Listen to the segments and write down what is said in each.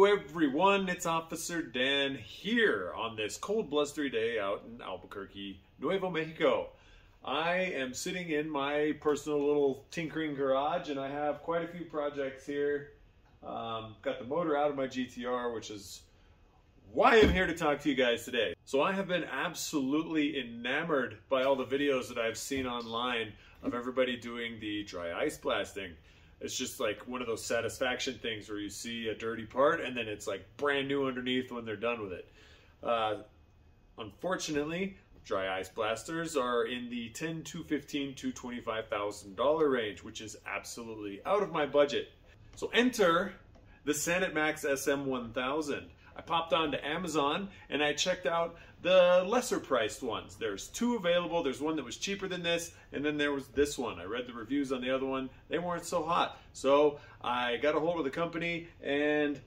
Hello everyone, it's Officer Dan here on this cold blustery day out in Albuquerque, Nuevo Mexico. I am sitting in my personal little tinkering garage and I have quite a few projects here. Um, got the motor out of my GTR, which is why I'm here to talk to you guys today. So I have been absolutely enamored by all the videos that I've seen online of everybody doing the dry ice blasting it's just like one of those satisfaction things where you see a dirty part and then it's like brand new underneath when they're done with it. Uh, unfortunately, dry ice blasters are in the 10 to 15 to 25,000 dollar range, which is absolutely out of my budget. So enter the Sanitmax SM1000. I popped onto Amazon and I checked out the lesser priced ones. There's two available. There's one that was cheaper than this, and then there was this one. I read the reviews on the other one. They weren't so hot. So I got a hold of the company and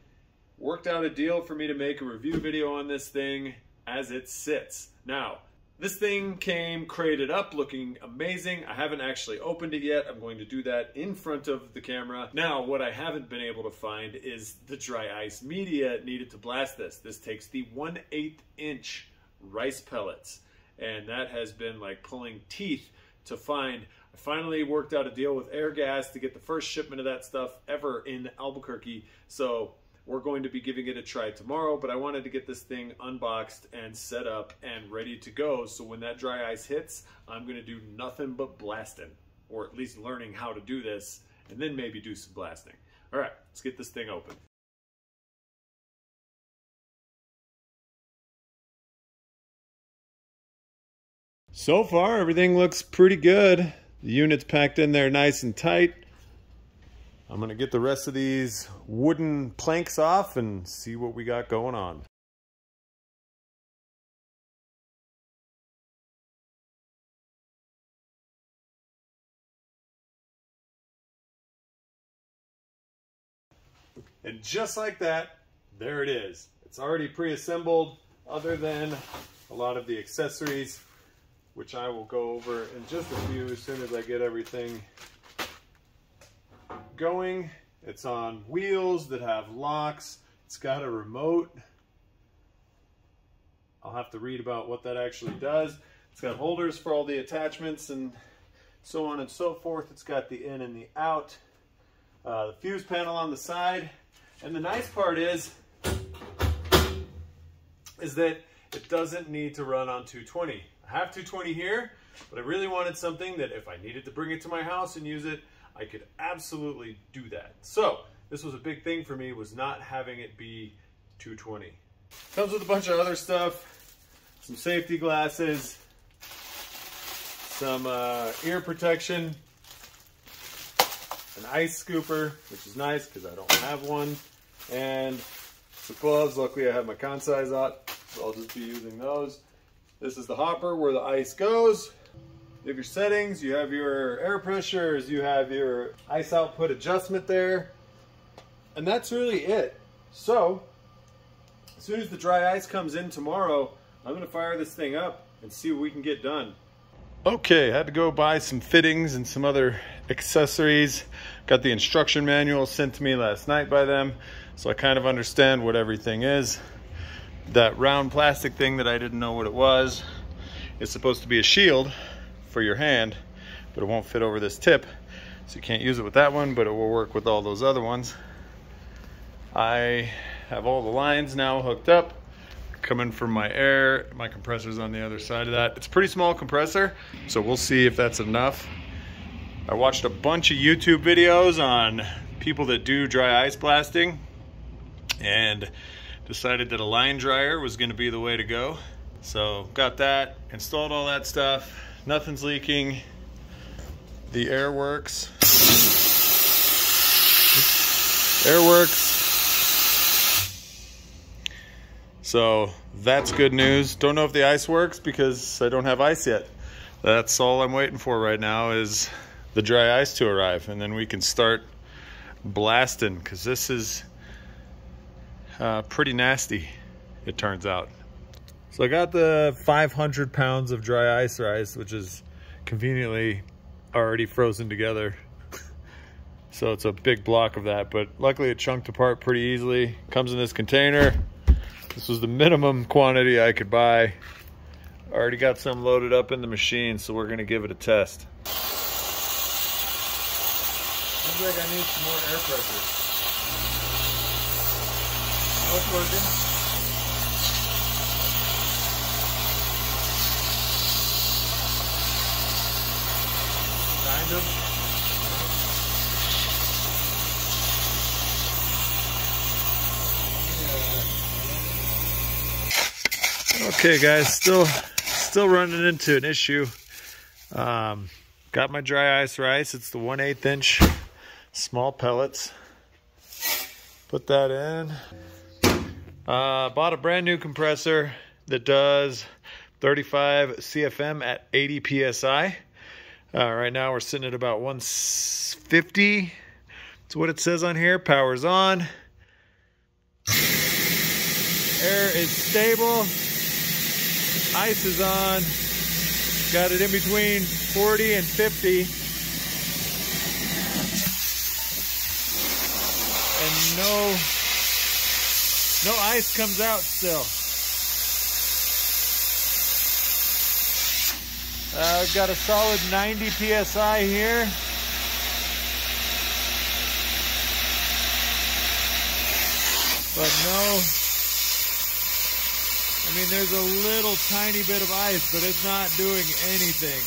worked out a deal for me to make a review video on this thing as it sits. Now, this thing came crated up looking amazing. I haven't actually opened it yet. I'm going to do that in front of the camera. Now, what I haven't been able to find is the dry ice media needed to blast this. This takes the 1 8 inch rice pellets. And that has been like pulling teeth to find. I finally worked out a deal with Airgas to get the first shipment of that stuff ever in Albuquerque. So we're going to be giving it a try tomorrow, but I wanted to get this thing unboxed and set up and ready to go. So when that dry ice hits, I'm gonna do nothing but blasting, or at least learning how to do this, and then maybe do some blasting. All right, let's get this thing open. So far, everything looks pretty good. The unit's packed in there nice and tight. I'm gonna get the rest of these wooden planks off and see what we got going on. And just like that, there it is. It's already pre-assembled other than a lot of the accessories, which I will go over in just a few as soon as I get everything going. It's on wheels that have locks. It's got a remote. I'll have to read about what that actually does. It's got holders for all the attachments and so on and so forth. It's got the in and the out. Uh, the fuse panel on the side. And the nice part is, is that it doesn't need to run on 220. I have 220 here, but I really wanted something that if I needed to bring it to my house and use it, I could absolutely do that. So this was a big thing for me was not having it be 220. Comes with a bunch of other stuff, some safety glasses, some uh, ear protection, an ice scooper, which is nice because I don't have one, and some gloves. Luckily I have my Kansai out, so I'll just be using those. This is the hopper where the ice goes. You have your settings, you have your air pressures, you have your ice output adjustment there. And that's really it. So, as soon as the dry ice comes in tomorrow, I'm gonna fire this thing up and see what we can get done. Okay, I had to go buy some fittings and some other accessories. Got the instruction manual sent to me last night by them, so I kind of understand what everything is. That round plastic thing that I didn't know what it was is supposed to be a shield for your hand, but it won't fit over this tip. So you can't use it with that one, but it will work with all those other ones. I have all the lines now hooked up coming from my air. My compressor's on the other side of that. It's a pretty small compressor, so we'll see if that's enough. I watched a bunch of YouTube videos on people that do dry ice blasting and decided that a line dryer was gonna be the way to go. So got that, installed all that stuff, nothing's leaking. The air works. Air works. So that's good news. Don't know if the ice works because I don't have ice yet. That's all I'm waiting for right now is the dry ice to arrive and then we can start blasting because this is uh, pretty nasty, it turns out. So I got the 500 pounds of dry ice rice, which is conveniently already frozen together. So it's a big block of that, but luckily it chunked apart pretty easily. Comes in this container. This was the minimum quantity I could buy. Already got some loaded up in the machine, so we're gonna give it a test. Seems like I need some more air pressure. Kind of. Okay guys, still still running into an issue. Um, got my dry ice rice. It's the 1 8 inch small pellets. Put that in. Uh, bought a brand new compressor that does 35 CFM at 80 PSI. Uh, right now we're sitting at about 150. That's what it says on here. Power's on. Air is stable. Ice is on. Got it in between 40 and 50. And no, no ice comes out still. Uh, I've got a solid 90 PSI here. But no, I mean, there's a little tiny bit of ice, but it's not doing anything.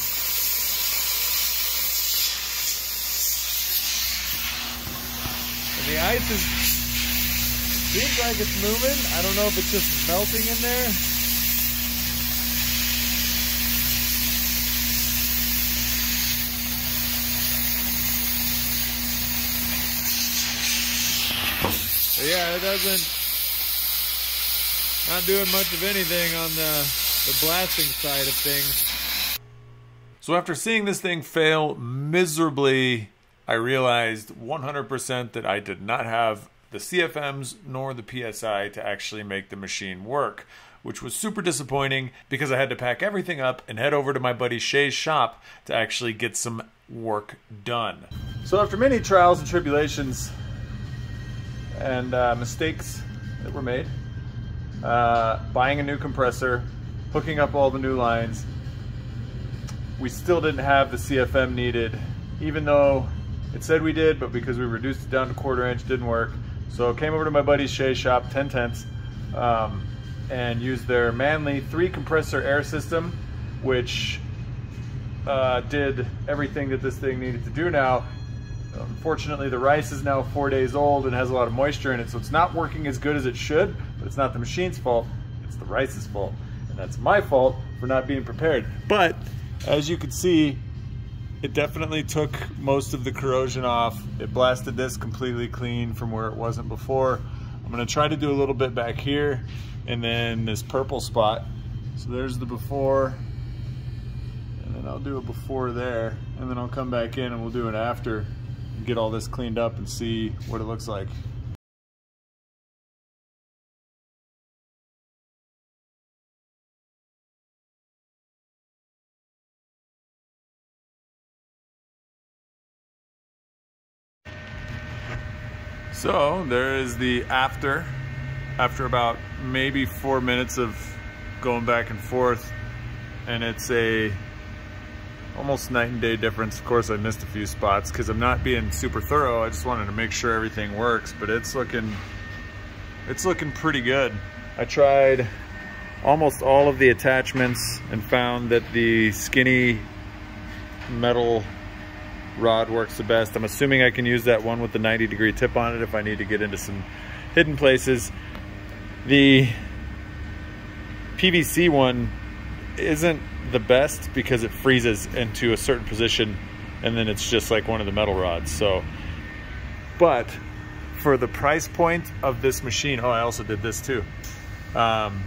And the ice is, seems like it's moving. I don't know if it's just melting in there. But yeah, it doesn't, not doing much of anything on the, the blasting side of things. So after seeing this thing fail miserably, I realized 100% that I did not have the CFMs nor the PSI to actually make the machine work, which was super disappointing because I had to pack everything up and head over to my buddy Shay's shop to actually get some work done. So after many trials and tribulations and uh, mistakes that were made, uh, buying a new compressor, hooking up all the new lines. We still didn't have the CFM needed, even though it said we did, but because we reduced it down to quarter inch, didn't work. So I came over to my buddy Shay shop, 10 tenths, um, and used their Manly three compressor air system, which uh, did everything that this thing needed to do now. Unfortunately, the rice is now four days old and has a lot of moisture in it, so it's not working as good as it should, but it's not the machine's fault, it's the rice's fault. And that's my fault for not being prepared. But as you can see, it definitely took most of the corrosion off. It blasted this completely clean from where it wasn't before. I'm gonna try to do a little bit back here and then this purple spot. So there's the before, and then I'll do a before there, and then I'll come back in and we'll do an after and get all this cleaned up and see what it looks like. So there is the after, after about maybe four minutes of going back and forth and it's a almost night and day difference. Of course, I missed a few spots because I'm not being super thorough. I just wanted to make sure everything works, but it's looking, it's looking pretty good. I tried almost all of the attachments and found that the skinny metal rod works the best. I'm assuming I can use that one with the 90 degree tip on it if I need to get into some hidden places. The PVC one isn't the best because it freezes into a certain position and then it's just like one of the metal rods. So, but for the price point of this machine, oh, I also did this too. Um,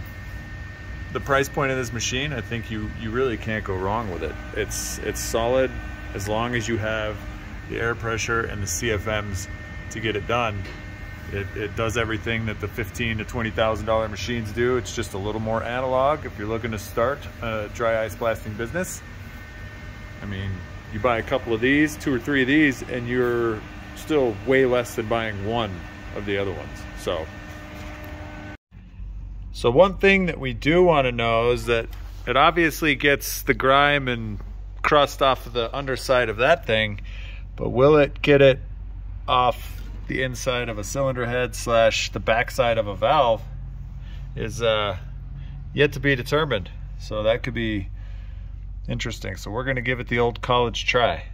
the price point of this machine, I think you, you really can't go wrong with it. It's, it's solid as long as you have the air pressure and the CFMs to get it done. It, it does everything that the fifteen to twenty thousand dollar machines do. It's just a little more analog. If you're looking to start a dry ice blasting business, I mean, you buy a couple of these, two or three of these, and you're still way less than buying one of the other ones. So, so one thing that we do want to know is that it obviously gets the grime and crust off of the underside of that thing, but will it get it off the inside of a cylinder head slash the backside of a valve is uh, yet to be determined. So that could be interesting. So we're gonna give it the old college try.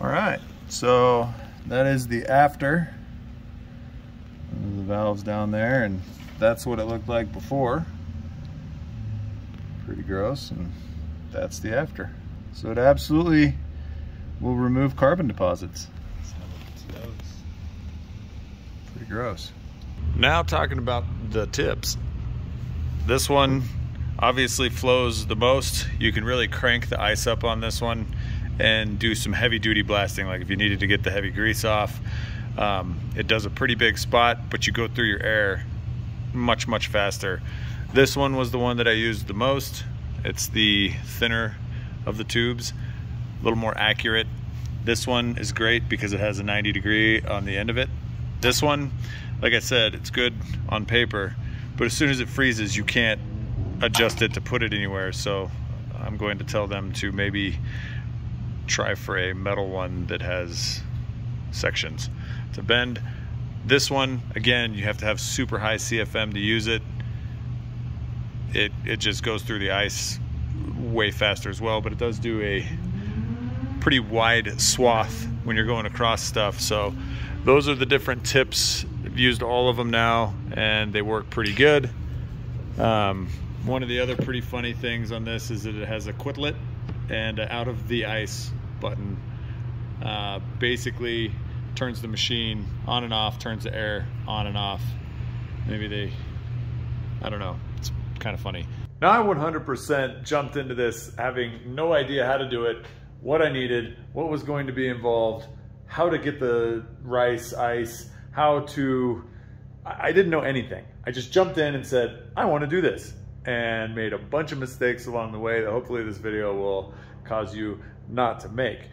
All right, so that is the after. The valves down there and that's what it looked like before. Pretty gross and that's the after. So it absolutely will remove carbon deposits. Pretty gross. Now talking about the tips. This one obviously flows the most. You can really crank the ice up on this one and do some heavy duty blasting like if you needed to get the heavy grease off. Um, it does a pretty big spot, but you go through your air much, much faster. This one was the one that I used the most. It's the thinner of the tubes, a little more accurate. This one is great because it has a 90 degree on the end of it. This one, like I said, it's good on paper, but as soon as it freezes, you can't adjust it to put it anywhere. So I'm going to tell them to maybe try for a metal one that has sections to bend. This one, again, you have to have super high CFM to use it. It, it just goes through the ice way faster as well, but it does do a pretty wide swath when you're going across stuff. So those are the different tips. I've used all of them now and they work pretty good. Um, one of the other pretty funny things on this is that it has a quitlet and out of the ice button. Uh, basically turns the machine on and off, turns the air on and off. Maybe they, I don't know, it's kind of funny. Now I 100% jumped into this having no idea how to do it, what I needed, what was going to be involved, how to get the rice, ice, how to, I didn't know anything. I just jumped in and said, I want to do this and made a bunch of mistakes along the way that hopefully this video will cause you not to make.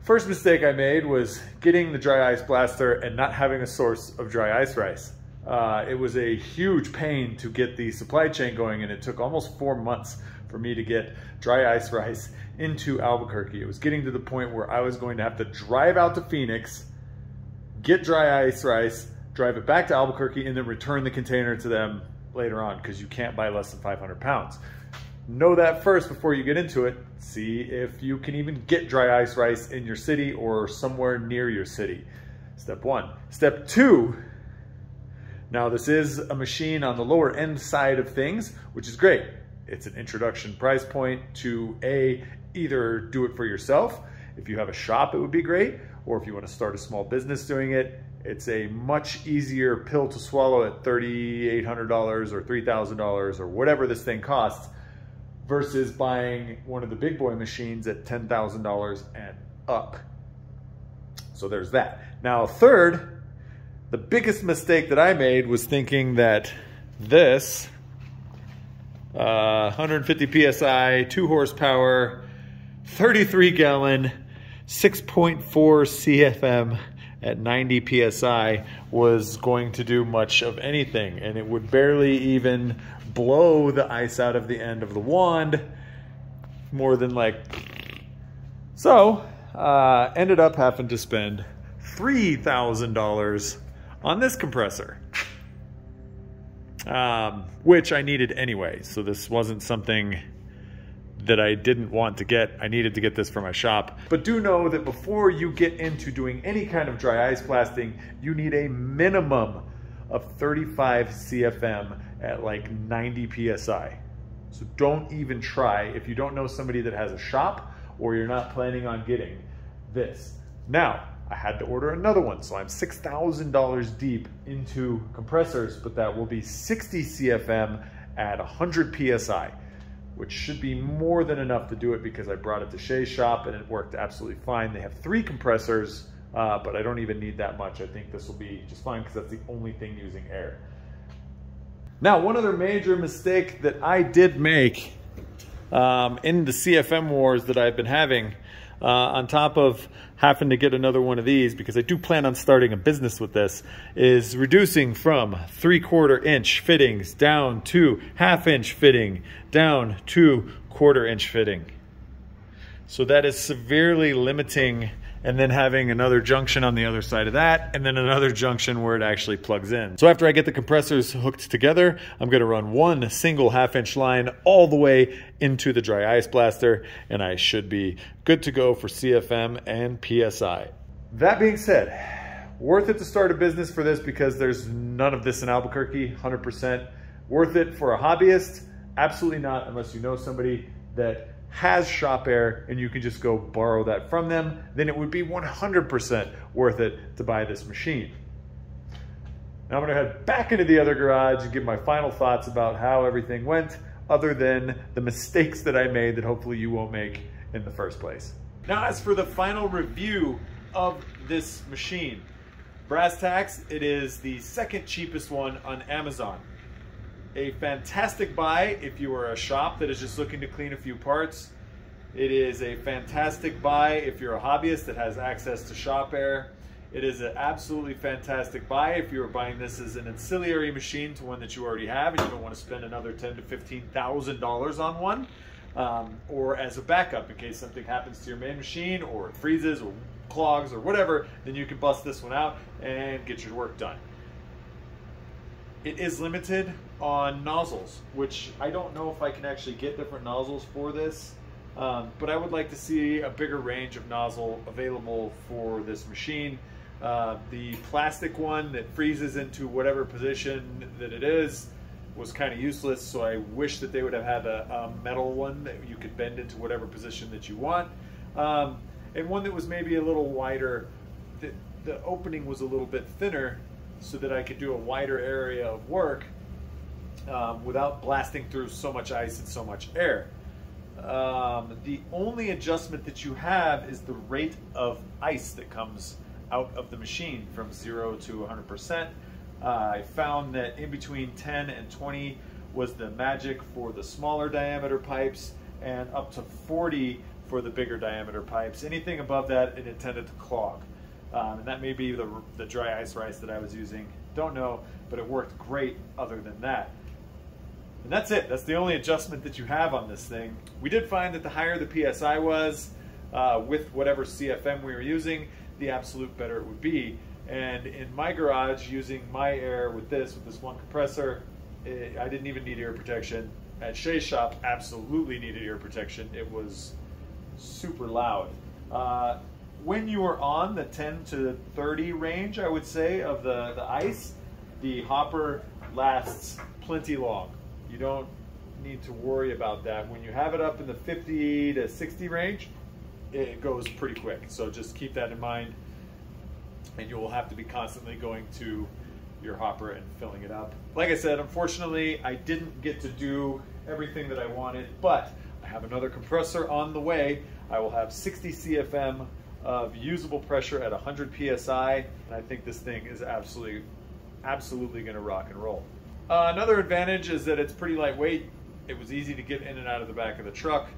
First mistake I made was getting the dry ice blaster and not having a source of dry ice rice. Uh, it was a huge pain to get the supply chain going and it took almost four months for me to get dry ice rice into Albuquerque. It was getting to the point where I was going to have to drive out to Phoenix, get dry ice rice, drive it back to Albuquerque, and then return the container to them later on because you can't buy less than 500 pounds. Know that first before you get into it. See if you can even get dry ice rice in your city or somewhere near your city. Step one. Step two, now this is a machine on the lower end side of things, which is great. It's an introduction price point to A, either do it for yourself. If you have a shop, it would be great. Or if you want to start a small business doing it, it's a much easier pill to swallow at $3,800 or $3,000 or whatever this thing costs versus buying one of the big boy machines at $10,000 and up. So there's that. Now, third, the biggest mistake that I made was thinking that this uh, 150 PSI, two horsepower, 33 gallon, 6.4 CFM at 90 PSI was going to do much of anything. And it would barely even blow the ice out of the end of the wand more than like so uh, ended up having to spend $3,000 on this compressor um, which I needed anyway so this wasn't something that I didn't want to get. I needed to get this for my shop. But do know that before you get into doing any kind of dry ice blasting, you need a minimum of 35 CFM at like 90 PSI. So don't even try if you don't know somebody that has a shop or you're not planning on getting this. Now, I had to order another one, so I'm $6,000 deep into compressors, but that will be 60 CFM at 100 PSI which should be more than enough to do it because I brought it to Shay's shop and it worked absolutely fine. They have three compressors, uh, but I don't even need that much. I think this will be just fine because that's the only thing using air. Now, one other major mistake that I did make um, in the CFM wars that I've been having, uh, on top of having to get another one of these, because I do plan on starting a business with this, is reducing from three quarter inch fittings down to half inch fitting, down to quarter inch fitting. So that is severely limiting and then having another junction on the other side of that, and then another junction where it actually plugs in. So after I get the compressors hooked together, I'm gonna run one single half inch line all the way into the dry ice blaster, and I should be good to go for CFM and PSI. That being said, worth it to start a business for this because there's none of this in Albuquerque, 100%. Worth it for a hobbyist? Absolutely not, unless you know somebody that has shop air and you can just go borrow that from them, then it would be 100% worth it to buy this machine. Now I'm gonna head back into the other garage and give my final thoughts about how everything went, other than the mistakes that I made that hopefully you won't make in the first place. Now as for the final review of this machine, brass tacks, it is the second cheapest one on Amazon a fantastic buy if you are a shop that is just looking to clean a few parts. It is a fantastic buy if you're a hobbyist that has access to shop air. It is an absolutely fantastic buy if you're buying this as an ancillary machine to one that you already have and you don't want to spend another ten to fifteen thousand dollars on one, um, or as a backup in case something happens to your main machine or it freezes or clogs or whatever. Then you can bust this one out and get your work done. It is limited on nozzles, which I don't know if I can actually get different nozzles for this, um, but I would like to see a bigger range of nozzle available for this machine. Uh, the plastic one that freezes into whatever position that it is was kind of useless, so I wish that they would have had a, a, metal one that you could bend into whatever position that you want. Um, and one that was maybe a little wider, the, the opening was a little bit thinner so that I could do a wider area of work um, without blasting through so much ice and so much air. Um, the only adjustment that you have is the rate of ice that comes out of the machine from 0 to 100%. Uh, I found that in between 10 and 20 was the magic for the smaller diameter pipes and up to 40 for the bigger diameter pipes. Anything above that, it intended to clog. Um, and that may be the, the dry ice rice that I was using. Don't know, but it worked great other than that. And that's it. That's the only adjustment that you have on this thing. We did find that the higher the PSI was, uh, with whatever CFM we were using, the absolute better it would be. And in my garage, using my air with this, with this one compressor, it, eh, I didn't even need ear protection. At Shay's shop, absolutely needed ear protection. It was super loud. Uh, when you are on the 10 to 30 range, I would say, of the, the ice, the hopper lasts plenty long. You don't need to worry about that. When you have it up in the 50 to 60 range, it goes pretty quick. So just keep that in mind. And you will have to be constantly going to your hopper and filling it up. Like I said, unfortunately, I didn't get to do everything that I wanted, but I have another compressor on the way. I will have 60 CFM of usable pressure at 100 PSI, and I think this thing is absolutely, absolutely gonna rock and roll. Uh, another advantage is that it's pretty lightweight. It was easy to get in and out of the back of the truck.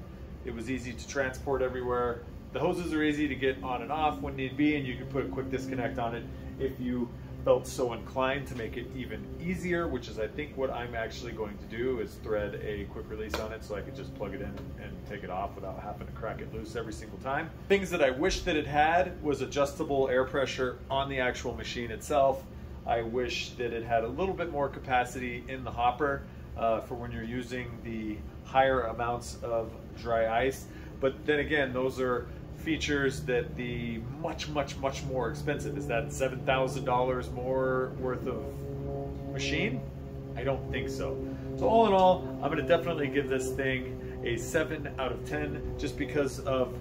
It was easy to transport everywhere. The hoses are easy to get on and off when need be, and you can put a quick disconnect on it if you felt so inclined to make it even easier, which is I think what I'm actually going to do is thread a quick release on it so I could just plug it in and take it off without having to crack it loose every single time. Things that I wish that it had was adjustable air pressure on the actual machine itself. I wish that it had a little bit more capacity in the hopper uh, for when you're using the higher amounts of dry ice. But then again, those are features that the much, much, much more expensive. Is that $7,000 more worth of machine? I don't think so. So all in all, I'm gonna definitely give this thing a seven out of 10 just because of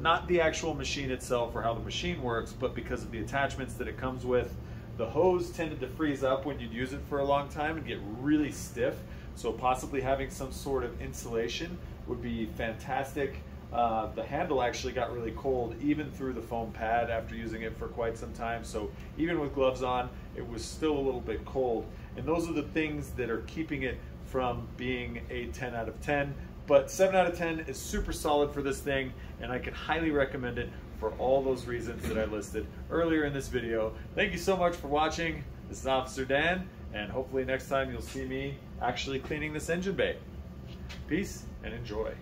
not the actual machine itself or how the machine works, but because of the attachments that it comes with, the hose tended to freeze up when you'd use it for a long time and get really stiff. So possibly having some sort of insulation would be fantastic. Uh, the handle actually got really cold even through the foam pad after using it for quite some time. So even with gloves on, it was still a little bit cold. And those are the things that are keeping it from being a 10 out of 10. but 7 out of 10 is super solid for this thing, and I can highly recommend it for all those reasons that I listed earlier in this video. Thank you so much for watching. This is Officer Dan, and hopefully next time you'll see me actually cleaning this engine bay. Peace and enjoy.